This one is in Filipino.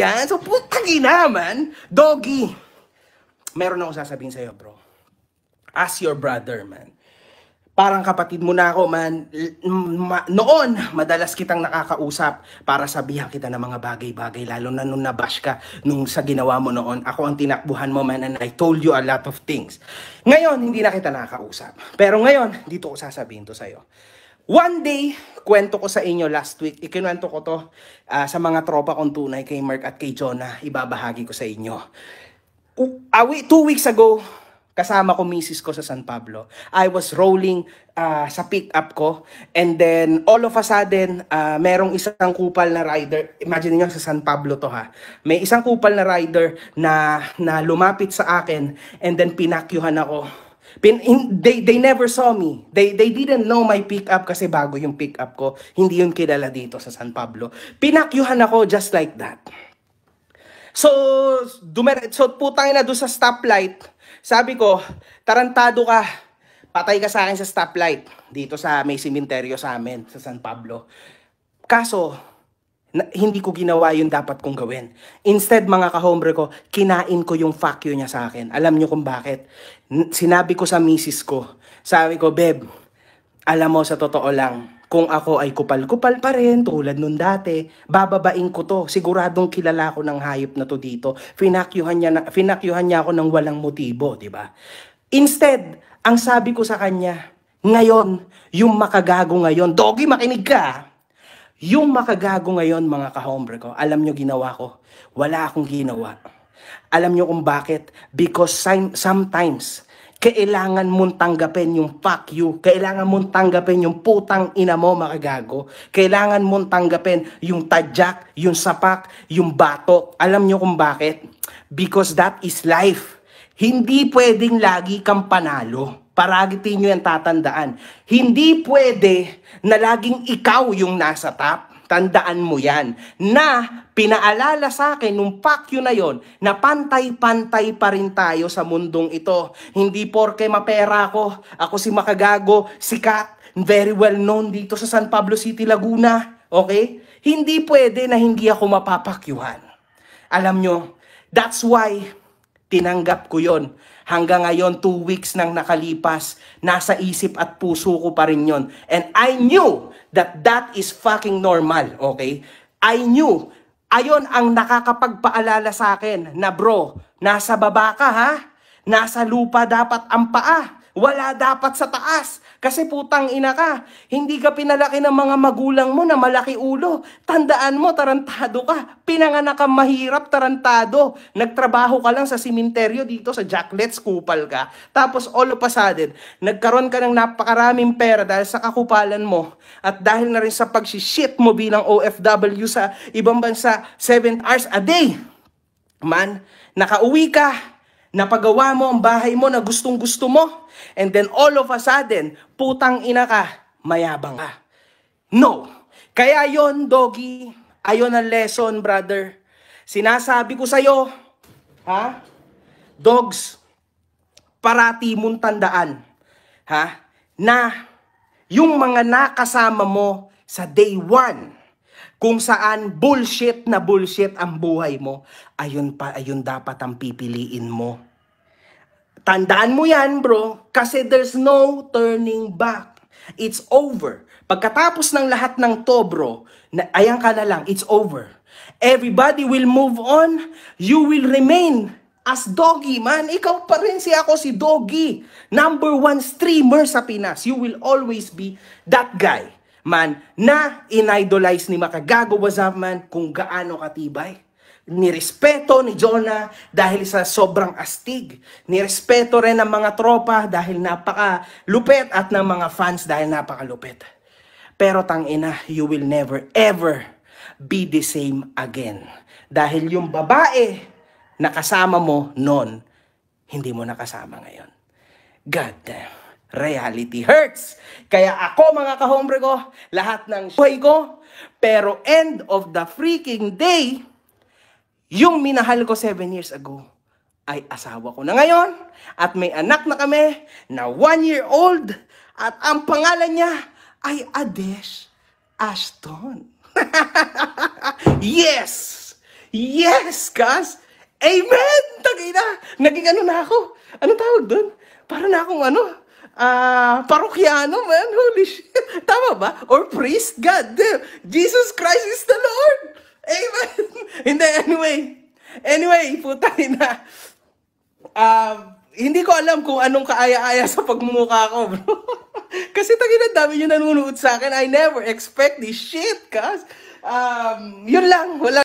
Yan, so putang ina man. Doggy. Meron akong sasabihin sa'yo, bro. As your brother, man. Parang kapatid mo na ako, man. Ma- noon, madalas kitang nakakausap para sabihan kita ng mga bagay-bagay, lalo na nung nabash ka nung sa ginawa mo noon. Ako ang tinakbuhan mo, man, and I told you a lot of things. Ngayon, hindi na kita nakakausap. Pero ngayon, dito ko sasabihin to sa'yo. One day, kwento ko sa inyo last week, ikinuwento ko to ah, sa mga tropa kong tunay kay Mark at kay Jonah, ibabahagi ko sa inyo. U- awi, two weeks ago, kasama ko misis ko sa San Pablo. I was rolling ah, sa pick-up ko and then all of a sudden, ah, merong isang kupal na rider. Imagine niyo sa San Pablo to ha. May isang kupal na rider na, na lumapit sa akin and then pinakyuhan ako. Pin, in, they, they never saw me. They, they didn't know my pick-up kasi bago yung pick-up ko. Hindi yun kilala dito sa San Pablo. Pinakyuhan ako just like that. So, dumer so putang ina doon sa stoplight. Sabi ko, tarantado ka. Patay ka sa akin sa stoplight dito sa may simenteryo sa amin sa San Pablo. Kaso, na, hindi ko ginawa yung dapat kong gawin. Instead, mga kahombre ko, kinain ko yung fuck you niya sa akin. Alam niyo kung bakit? N- Sinabi ko sa misis ko, sabi ko, Beb, alam mo sa totoo lang, kung ako ay kupal-kupal pa rin, tulad nun dati, bababain ko to. Siguradong kilala ko ng hayop na to dito. Finakyuhan niya, na, finakyuhan niya ako ng walang motibo, di ba? Instead, ang sabi ko sa kanya, ngayon, yung makagago ngayon, doggy, makinig ka. Yung makagago ngayon, mga kahombre ko, alam nyo ginawa ko? Wala akong ginawa. Alam nyo kung bakit? Because sometimes, kailangan mong tanggapin yung fuck you. Kailangan mong tanggapin yung putang ina mo, makagago. Kailangan mong tanggapin yung tadyak, yung sapak, yung batok. Alam nyo kung bakit? Because that is life. Hindi pwedeng lagi kang panalo. Paragitin nyo yung tatandaan. Hindi pwede na laging ikaw yung nasa top. Tandaan mo yan. Na pinaalala sa akin nung pakyo na yon na pantay-pantay pa rin tayo sa mundong ito. Hindi porke mapera ako, ako si Makagago, sikat, very well known dito sa San Pablo City, Laguna. Okay? Hindi pwede na hindi ako mapapakyuhan. Alam nyo, that's why tinanggap ko yon. Hanggang ngayon, two weeks nang nakalipas, nasa isip at puso ko pa rin yon. And I knew that that is fucking normal, okay? I knew. Ayon ang nakakapagpaalala sa akin na bro, nasa baba ka ha? Nasa lupa dapat ang paa. Wala dapat sa taas. Kasi putang ina ka. Hindi ka pinalaki ng mga magulang mo na malaki ulo. Tandaan mo, tarantado ka. Pinanganak kang mahirap, tarantado. Nagtrabaho ka lang sa simenteryo dito sa Jacklets, kupal ka. Tapos all of a sudden, nagkaroon ka ng napakaraming pera dahil sa kakupalan mo. At dahil na rin sa pagsishit mo bilang OFW sa ibang bansa, 7 hours a day. Man, nakauwi ka, napagawa mo ang bahay mo na gustong gusto mo, and then all of a sudden, putang ina ka, mayabang ka. No. Kaya yon doggy, ayon ang lesson, brother. Sinasabi ko sa'yo, ha? Dogs, parati mong tandaan, ha? Na yung mga nakasama mo sa day one, kung saan bullshit na bullshit ang buhay mo, ayun pa, ayun dapat ang pipiliin mo. Tandaan mo yan, bro, kasi there's no turning back. It's over. Pagkatapos ng lahat ng to, bro, na, ayan ka na lang, it's over. Everybody will move on. You will remain as Doggy, man. Ikaw pa rin si ako, si Doggy. Number one streamer sa Pinas. You will always be that guy, man, na inidolize ni Makagago man kung gaano katibay. Nirespeto ni Jonah dahil sa sobrang astig. Nirespeto rin ng mga tropa dahil napaka lupet at ng mga fans dahil napaka lupet. Pero tangina, you will never ever be the same again. Dahil yung babae na kasama mo noon, hindi mo nakasama ngayon. God damn. Reality hurts. Kaya ako mga kahombre ko, lahat ng buhay ko, pero end of the freaking day, yung minahal ko seven years ago, ay asawa ko na ngayon, at may anak na kami na one year old, at ang pangalan niya ay Adesh Ashton. yes! Yes, kas! Amen! Tagina! Naging ano na ako? Ano tawag doon? Para na akong ano? Ah, parokyano, man. Holy shit. Tama ba? Or priest? God damn. Jesus Christ is the Lord. Amen. Hindi, anyway. Anyway, putay na. Um, hindi ko alam kung anong kaaya-aya sa pagmumukha ko, bro. Kasi tagina dami nyo nanonood sa akin. I never expect this shit, kas. Um, yun lang. Wala